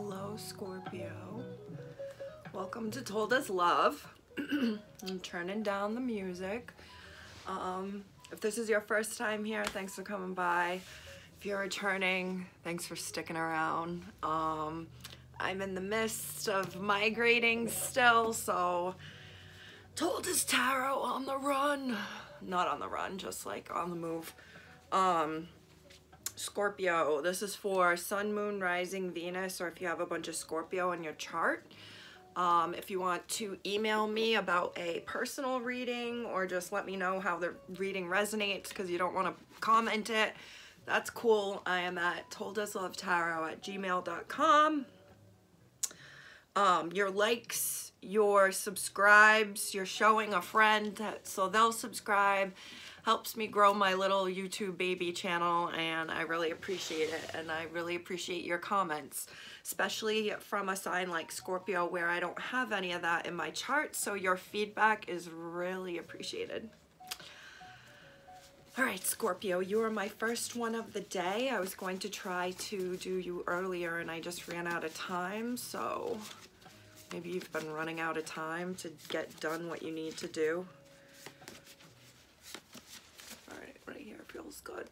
Hello, Scorpio. Welcome to Told as Love. I'm turning down the music. Um, if this is your first time here, thanks for coming by. If you're returning, thanks for sticking around. Um, I'm in the midst of migrating still, so Told as Tarot on the run. Not on the run, just like on the move. Um, Scorpio, this is for Sun, Moon, Rising, Venus, or if you have a bunch of Scorpio in your chart. Um, if you want to email me about a personal reading or just let me know how the reading resonates because you don't want to comment it, that's cool. I am at toldaslovetarot at gmail.com. Um, your likes, your subscribes, you're showing a friend so they'll subscribe helps me grow my little YouTube baby channel and I really appreciate it and I really appreciate your comments especially from a sign like Scorpio where I don't have any of that in my chart so your feedback is really appreciated. Alright Scorpio, you are my first one of the day. I was going to try to do you earlier and I just ran out of time so maybe you've been running out of time to get done what you need to do. Good.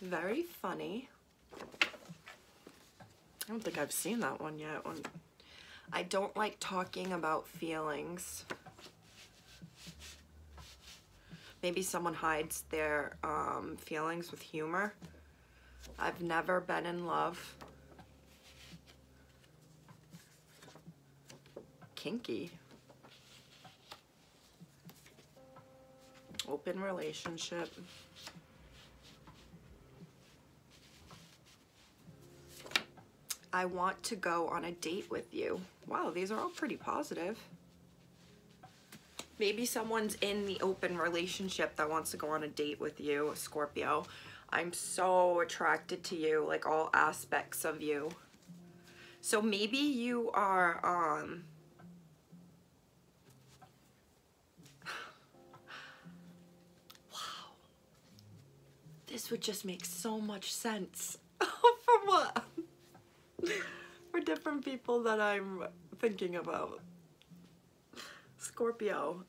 Very funny. I don't think I've seen that one yet. I don't like talking about feelings. Maybe someone hides their um, feelings with humor. I've never been in love. Kinky. Open relationship. I want to go on a date with you. Wow, these are all pretty positive. Maybe someone's in the open relationship that wants to go on a date with you, Scorpio. I'm so attracted to you, like all aspects of you. So maybe you are um, This would just make so much sense. For what? For different people that I'm thinking about. Scorpio.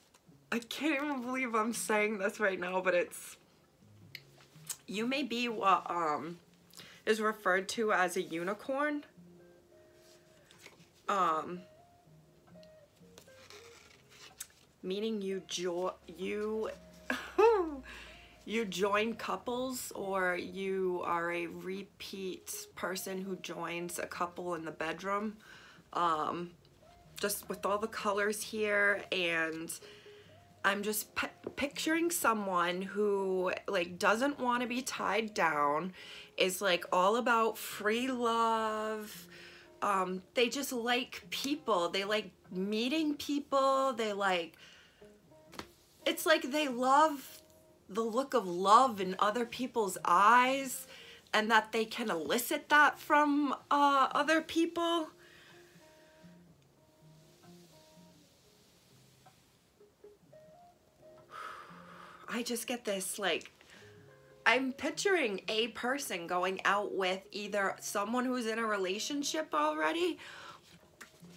I can't even believe I'm saying this right now, but it's... You may be what um is referred to as a unicorn. Um, meaning you jo you you join couples or you are a repeat person who joins a couple in the bedroom. Um, just with all the colors here and I'm just picturing someone who like doesn't want to be tied down, is like all about free love. Um, they just like people. They like meeting people. They like, it's like they love the look of love in other people's eyes and that they can elicit that from uh, other people. I just get this like I'm picturing a person going out with either someone who's in a relationship already,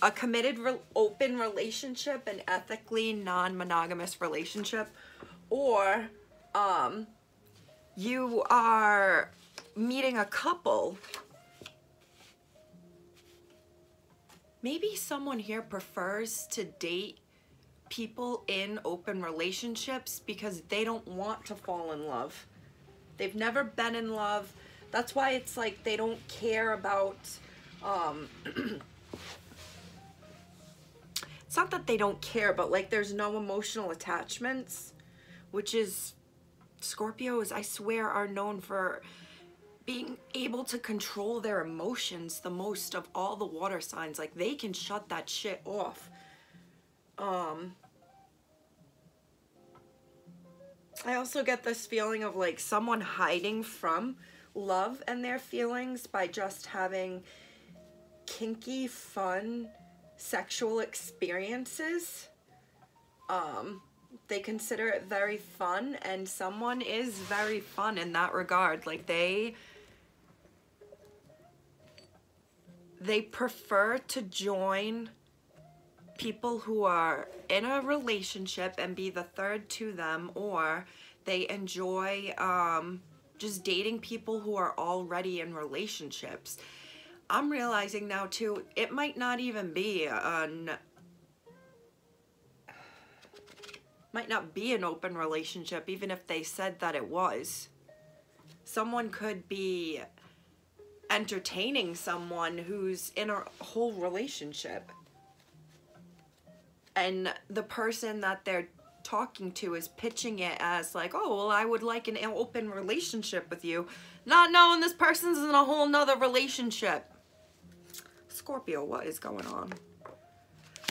a committed re open relationship, an ethically non-monogamous relationship, or um, you are meeting a couple, maybe someone here prefers to date people in open relationships because they don't want to fall in love. They've never been in love. That's why it's like they don't care about, um, it's not that they don't care, but like there's no emotional attachments, which is Scorpios, I swear, are known for being able to control their emotions the most of all the water signs. Like, they can shut that shit off. Um, I also get this feeling of, like, someone hiding from love and their feelings by just having kinky, fun, sexual experiences. Um, they consider it very fun and someone is very fun in that regard like they they prefer to join people who are in a relationship and be the third to them or they enjoy um, just dating people who are already in relationships. I'm realizing now too, it might not even be an might not be an open relationship even if they said that it was. Someone could be entertaining someone who's in a whole relationship. And the person that they're talking to is pitching it as like, oh, well, I would like an open relationship with you. Not knowing this person's in a whole nother relationship. Scorpio, what is going on?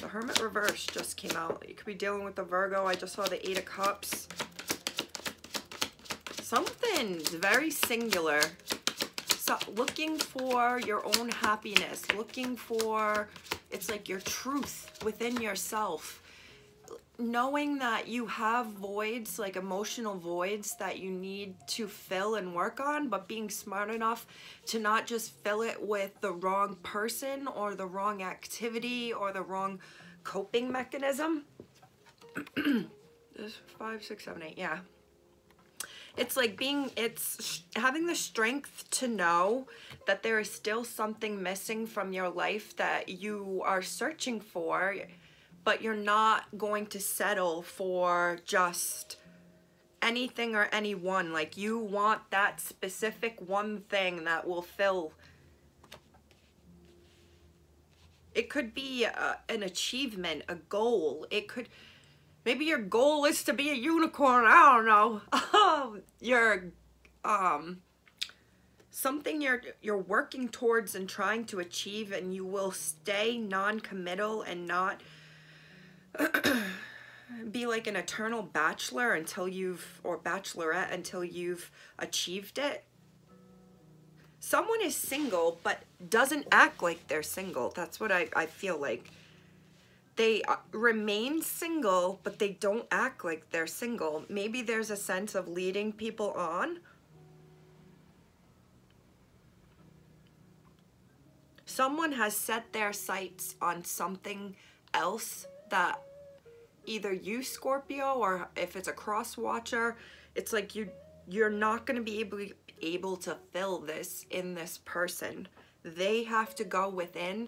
The Hermit Reverse just came out. You could be dealing with the Virgo. I just saw the Eight of Cups. Something very singular. So looking for your own happiness. Looking for, it's like your truth within yourself knowing that you have voids, like emotional voids that you need to fill and work on, but being smart enough to not just fill it with the wrong person or the wrong activity or the wrong coping mechanism. this five, six, seven, eight, yeah. It's like being, it's having the strength to know that there is still something missing from your life that you are searching for but you're not going to settle for just anything or anyone. Like you want that specific one thing that will fill. It could be a, an achievement, a goal. It could, maybe your goal is to be a unicorn. I don't know. your, um, something you're you're working towards and trying to achieve and you will stay non-committal and not be like an eternal bachelor until you've, or bachelorette until you've achieved it. Someone is single but doesn't act like they're single. That's what I, I feel like. They uh, remain single, but they don't act like they're single. Maybe there's a sense of leading people on. Someone has set their sights on something else that either you Scorpio or if it's a cross watcher, it's like you you're not going to be able able to fill this in this person. They have to go within,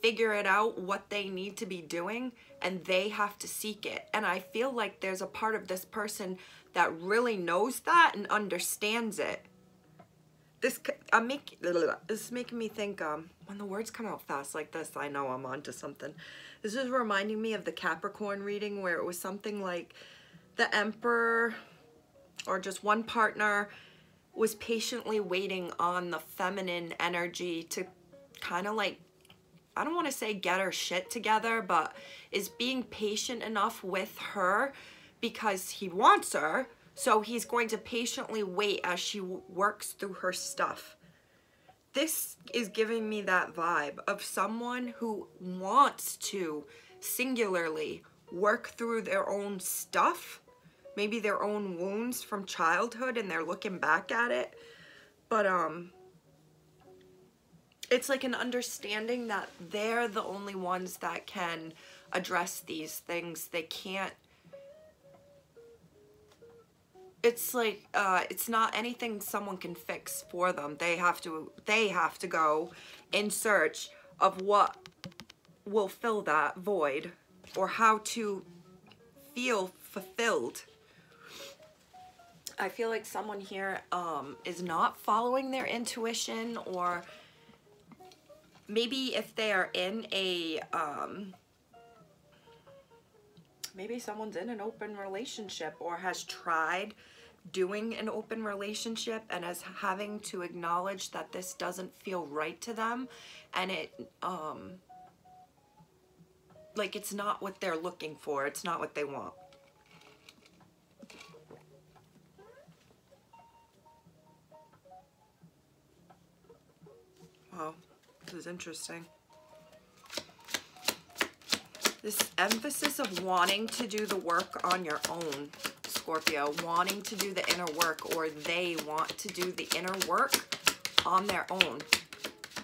figure it out what they need to be doing and they have to seek it. And I feel like there's a part of this person that really knows that and understands it. This I'm making this is making me think um when the words come out fast like this, I know I'm onto something. This is reminding me of the Capricorn reading where it was something like the Emperor or just one partner was patiently waiting on the feminine energy to kind of like, I don't want to say get her shit together, but is being patient enough with her because he wants her. So he's going to patiently wait as she works through her stuff this is giving me that vibe of someone who wants to singularly work through their own stuff, maybe their own wounds from childhood and they're looking back at it. But um it's like an understanding that they're the only ones that can address these things. They can't it's like uh, it's not anything someone can fix for them. They have to they have to go in search of what will fill that void or how to feel fulfilled. I feel like someone here um, is not following their intuition or maybe if they are in a um, maybe someone's in an open relationship or has tried doing an open relationship and as having to acknowledge that this doesn't feel right to them and it um like it's not what they're looking for it's not what they want. Wow this is interesting. This emphasis of wanting to do the work on your own Scorpio, wanting to do the inner work or they want to do the inner work on their own.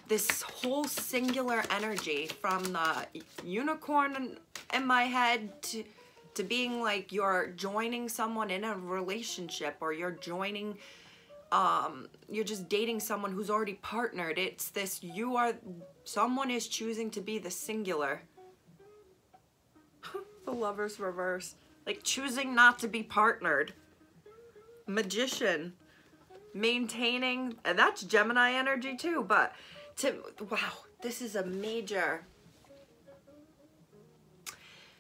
this whole singular energy from the unicorn in my head to, to being like you're joining someone in a relationship or you're joining um you're just dating someone who's already partnered. It's this you are someone is choosing to be the singular. The lovers reverse like choosing not to be partnered. Magician. Maintaining and that's gemini energy too but to wow this is a major.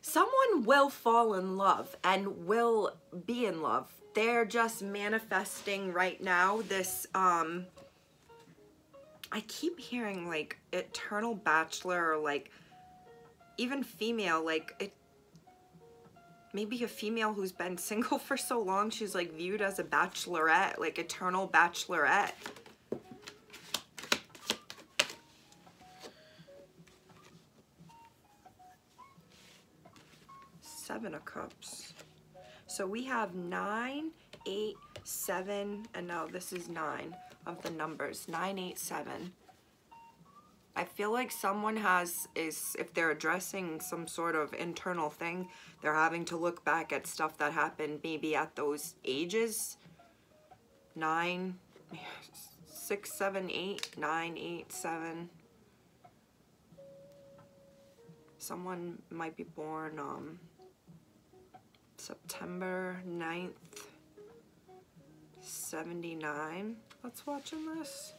Someone will fall in love and will be in love. They're just manifesting right now this um I keep hearing like eternal bachelor or like even female like it maybe a female who's been single for so long she's like viewed as a bachelorette like eternal bachelorette. Seven of cups. So we have nine, eight, seven, and now this is nine of the numbers, nine, eight, seven. I feel like someone has, is if they're addressing some sort of internal thing, they're having to look back at stuff that happened maybe at those ages. Nine, six, seven, eight, nine, eight, seven. Someone might be born, um, September 9th, 79. Let's watch this.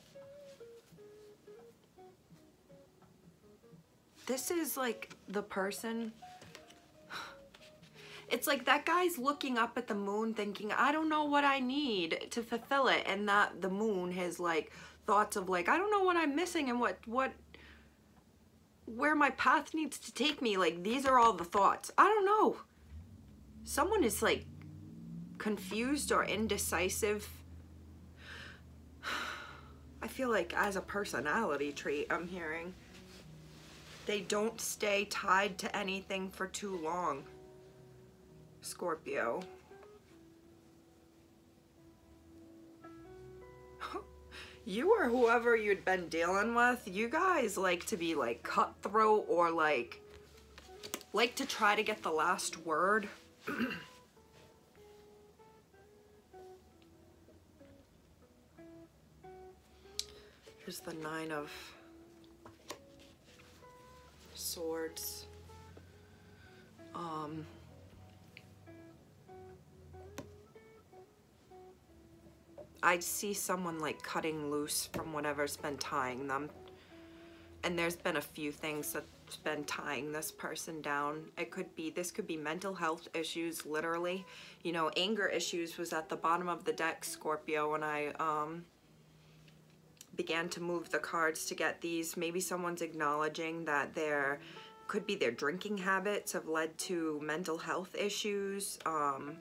This is like the person. It's like that guy's looking up at the moon thinking, I don't know what I need to fulfill it. And that the moon has like thoughts of like, I don't know what I'm missing and what, what, where my path needs to take me. Like these are all the thoughts. I don't know someone is like confused or indecisive. I feel like as a personality trait, I'm hearing they don't stay tied to anything for too long. Scorpio. you or whoever you'd been dealing with, you guys like to be like cutthroat or like like to try to get the last word. Here's the nine of swords. Um, I see someone like cutting loose from whatever's been tying them. And there's been a few things that's been tying this person down. It could be, this could be mental health issues, literally. You know, anger issues was at the bottom of the deck, Scorpio, when I um, began to move the cards to get these. Maybe someone's acknowledging that their, could be their drinking habits have led to mental health issues. Um,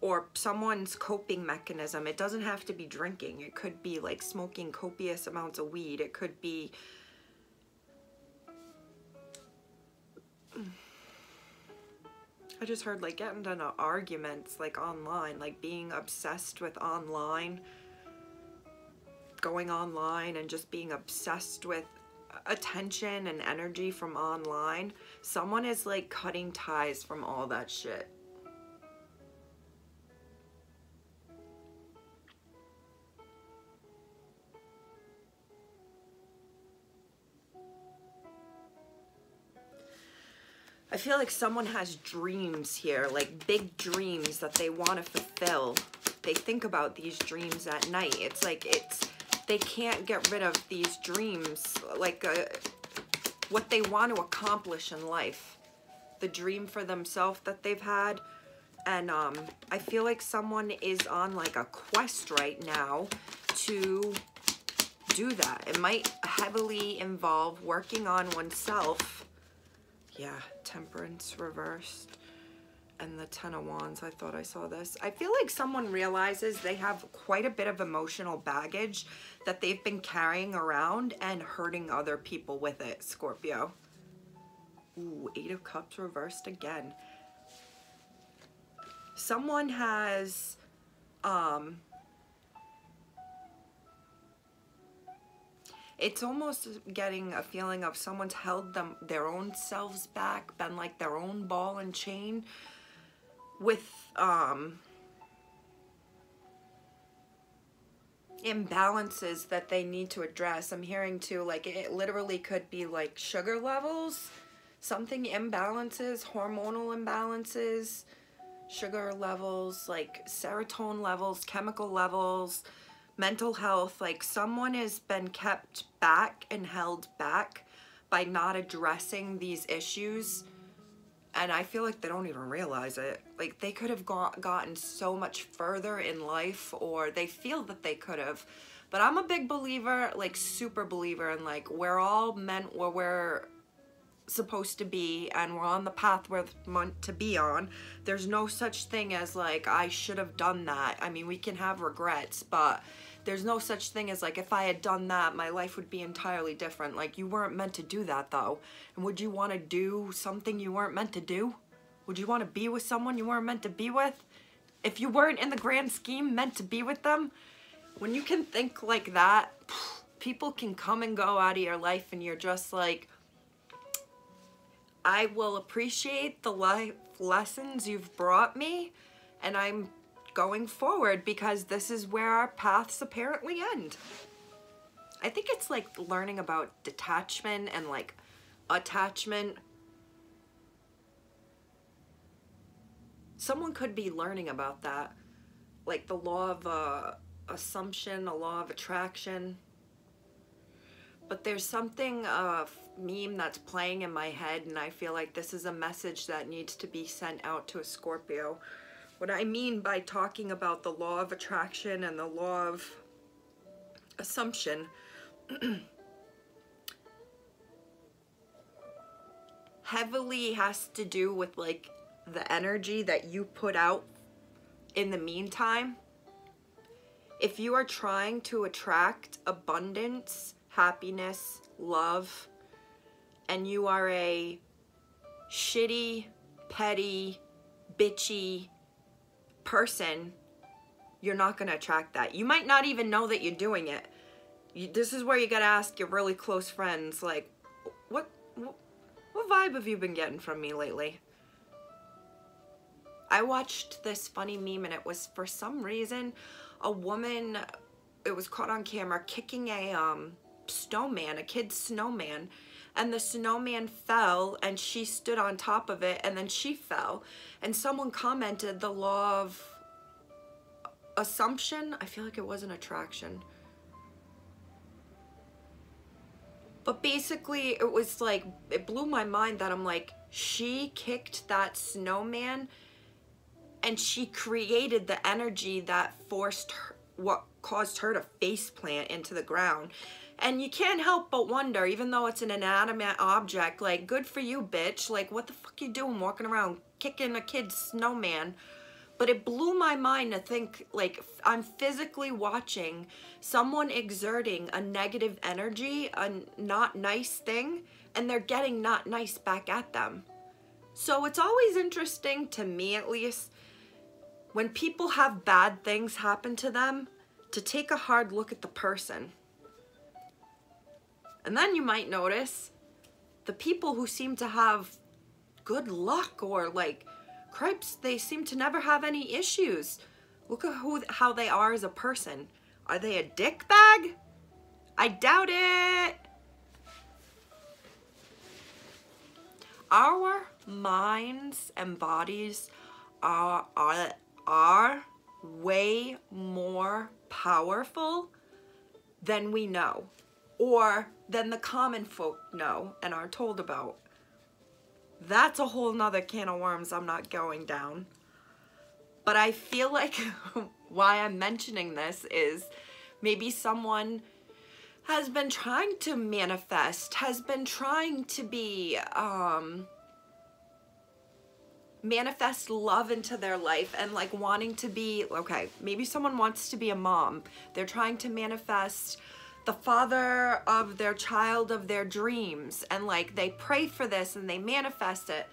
or someone's coping mechanism. It doesn't have to be drinking. It could be like smoking copious amounts of weed. It could be I just heard like getting into arguments like online, like being obsessed with online, going online and just being obsessed with attention and energy from online. Someone is like cutting ties from all that shit. I feel like someone has dreams here, like big dreams that they want to fulfill. They think about these dreams at night. It's like it's, they can't get rid of these dreams, like uh, what they want to accomplish in life. The dream for themselves that they've had. And um, I feel like someone is on like a quest right now to do that. It might heavily involve working on oneself yeah, temperance reversed and the ten of wands i thought i saw this. I feel like someone realizes they have quite a bit of emotional baggage that they've been carrying around and hurting other people with it scorpio. Ooh, eight of cups reversed again. Someone has um it's almost getting a feeling of someone's held them their own selves back, been like their own ball and chain with um imbalances that they need to address. I'm hearing too, like it literally could be like sugar levels, something imbalances, hormonal imbalances, sugar levels, like serotonin levels, chemical levels, mental health. Like someone has been kept back and held back by not addressing these issues and I feel like they don't even realize it. Like they could have got, gotten so much further in life or they feel that they could have. But I'm a big believer, like super believer in like we're all meant where we're supposed to be and we're on the path we're meant to be on. There's no such thing as like I should have done that. I mean, we can have regrets, but there's no such thing as like if I had done that, my life would be entirely different. Like you weren't meant to do that though. And would you want to do something you weren't meant to do? Would you want to be with someone you weren't meant to be with? If you weren't in the grand scheme meant to be with them, when you can think like that, people can come and go out of your life and you're just like, I will appreciate the life lessons you've brought me and I'm going forward because this is where our paths apparently end. I think it's like learning about detachment and like attachment. Someone could be learning about that. Like the law of uh, assumption, a law of attraction. But there's something, uh, meme that's playing in my head and I feel like this is a message that needs to be sent out to a Scorpio. What I mean by talking about the law of attraction and the law of assumption heavily has to do with like the energy that you put out in the meantime. If you are trying to attract abundance, happiness, love, and you are a shitty, petty, bitchy, person, you're not going to attract that. You might not even know that you're doing it. You, this is where you got to ask your really close friends, like, what, what, what vibe have you been getting from me lately? I watched this funny meme and it was for some reason a woman, it was caught on camera kicking a um, snowman, a kid's snowman, and the snowman fell and she stood on top of it and then she fell. And someone commented the law of assumption? I feel like it was an attraction. But basically it was like it blew my mind that i'm like she kicked that snowman and she created the energy that forced her what caused her to face plant into the ground and you can't help but wonder, even though it's an inanimate object, like, good for you, bitch. Like, what the fuck you doing walking around kicking a kid's snowman? But it blew my mind to think, like, I'm physically watching someone exerting a negative energy, a not nice thing, and they're getting not nice back at them. So it's always interesting, to me at least, when people have bad things happen to them, to take a hard look at the person. And then you might notice the people who seem to have good luck or like cripes, they seem to never have any issues. Look at who, how they are as a person. Are they a dick bag? I doubt it. Our minds and bodies are, are, are way more powerful than we know or than the common folk know and are told about. That's a whole nother can of worms I'm not going down. But I feel like why I'm mentioning this is maybe someone has been trying to manifest, has been trying to be, um, manifest love into their life and like wanting to be, okay, maybe someone wants to be a mom. They're trying to manifest the father of their child of their dreams and like they pray for this and they manifest it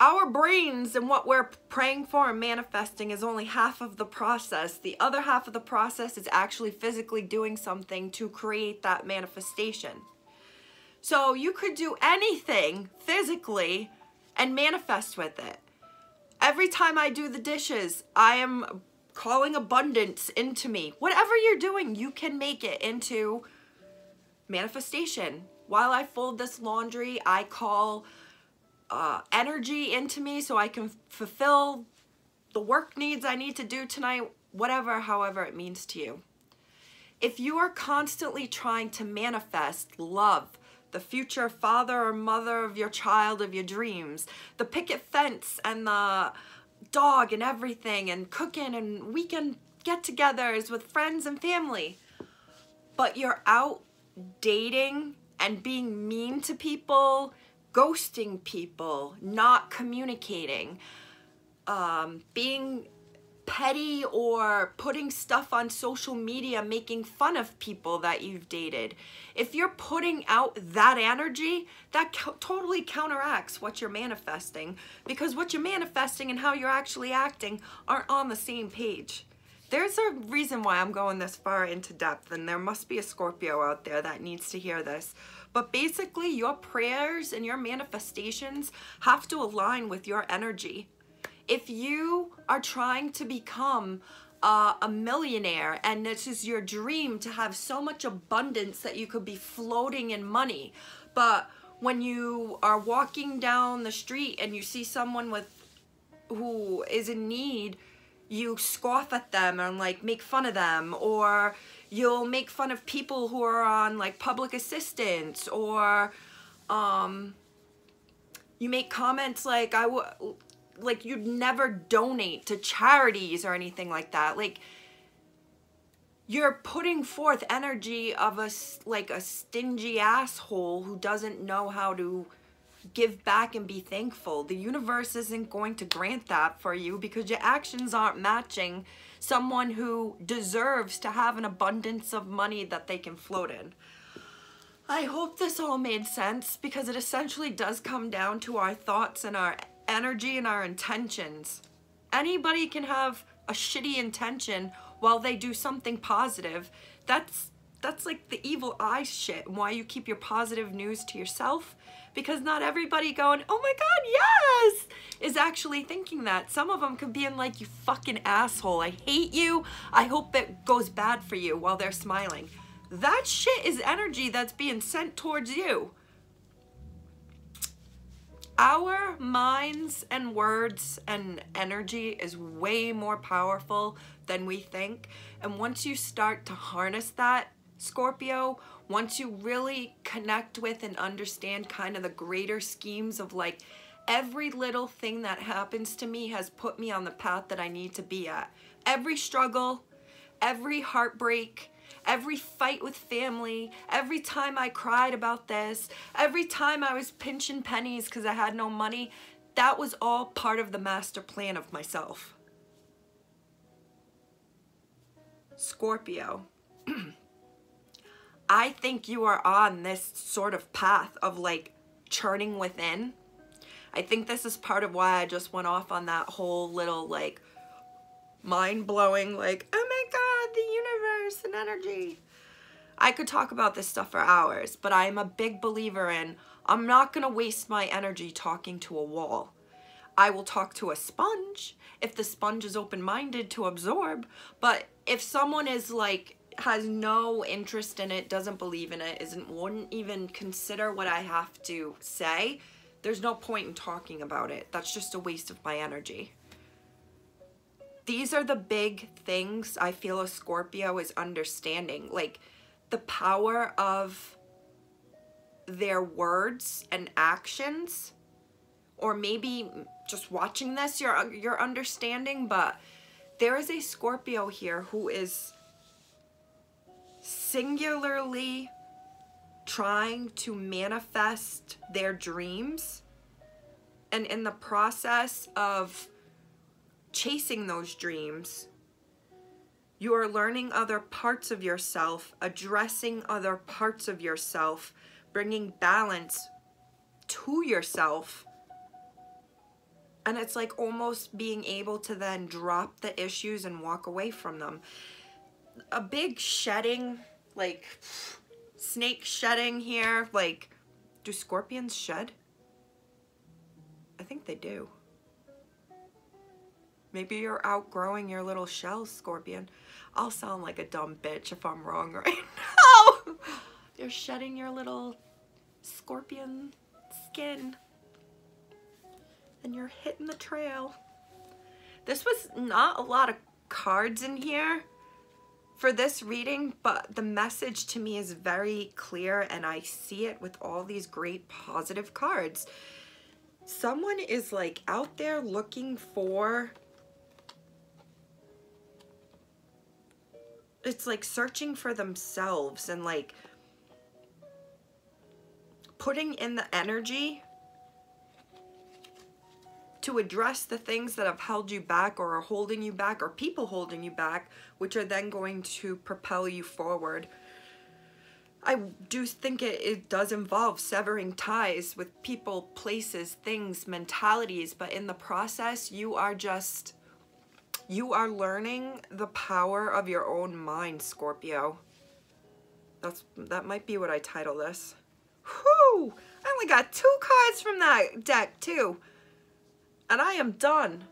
our brains and what we're praying for and manifesting is only half of the process. The other half of the process is actually physically doing something to create that manifestation. So you could do anything physically and manifest with it. Every time I do the dishes, I am calling abundance into me. Whatever you're doing, you can make it into manifestation. While I fold this laundry, I call uh, energy into me so I can fulfill the work needs I need to do tonight, whatever, however it means to you. If you are constantly trying to manifest love, the future father or mother of your child of your dreams, the picket fence and the dog and everything and cooking and weekend get-togethers with friends and family, but you're out dating and being mean to people, ghosting people, not communicating, um, being petty or putting stuff on social media making fun of people that you've dated. If you're putting out that energy, that co totally counteracts what you're manifesting because what you're manifesting and how you're actually acting aren't on the same page. There's a reason why I'm going this far into depth and there must be a Scorpio out there that needs to hear this. But basically, your prayers and your manifestations have to align with your energy. If you are trying to become uh, a millionaire and this is your dream to have so much abundance that you could be floating in money, but when you are walking down the street and you see someone with who is in need, you scoff at them and like make fun of them or you'll make fun of people who are on like public assistance or um, you make comments like I would like you'd never donate to charities or anything like that like you're putting forth energy of a like a stingy asshole who doesn't know how to give back and be thankful the universe isn't going to grant that for you because your actions aren't matching someone who deserves to have an abundance of money that they can float in. I hope this all made sense because it essentially does come down to our thoughts and our energy and our intentions. Anybody can have a shitty intention while they do something positive. That's that's like the evil eye shit and why you keep your positive news to yourself because not everybody going, oh my God, yes, is actually thinking that. Some of them could be in like, you fucking asshole. I hate you. I hope it goes bad for you while they're smiling. That shit is energy that's being sent towards you. Our minds and words and energy is way more powerful than we think. And once you start to harness that, Scorpio, once you really connect with and understand kind of the greater schemes of like every little thing that happens to me has put me on the path that I need to be at. Every struggle, every heartbreak, every fight with family, every time I cried about this, every time I was pinching pennies because I had no money, that was all part of the master plan of myself. Scorpio. I think you are on this sort of path of like churning within. I think this is part of why I just went off on that whole little like mind-blowing like, oh my god, the and energy. I could talk about this stuff for hours, but I'm a big believer in I'm not going to waste my energy talking to a wall. I will talk to a sponge if the sponge is open-minded to absorb, but if someone is like has no interest in it, doesn't believe in it, isn't wouldn't even consider what I have to say, there's no point in talking about it. That's just a waste of my energy. These are the big things I feel a Scorpio is understanding. Like the power of their words and actions or maybe just watching this you're you're understanding but there is a Scorpio here who is singularly trying to manifest their dreams and in the process of chasing those dreams you are learning other parts of yourself addressing other parts of yourself bringing balance to yourself And it's like almost being able to then drop the issues and walk away from them. A big shedding, like snake shedding here. Like, do scorpions shed? I think they do. Maybe you're outgrowing your little shell, scorpion. I'll sound like a dumb bitch if I'm wrong right now. you're shedding your little scorpion skin. And you're hitting the trail. This was not a lot of cards in here for this reading, but the message to me is very clear and I see it with all these great positive cards. Someone is like out there looking for it's like searching for themselves and like putting in the energy to address the things that have held you back or are holding you back or people holding you back, which are then going to propel you forward. I do think it, it does involve severing ties with people, places, things, mentalities, but in the process, you are just you are learning the power of your own mind, Scorpio. That's That might be what I title this. Whew! I only got two cards from that deck, too. And I am done.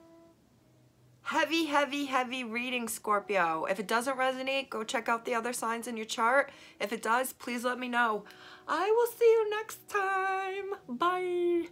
Heavy, heavy, heavy reading, Scorpio. If it doesn't resonate, go check out the other signs in your chart. If it does, please let me know. I will see you next time. Bye.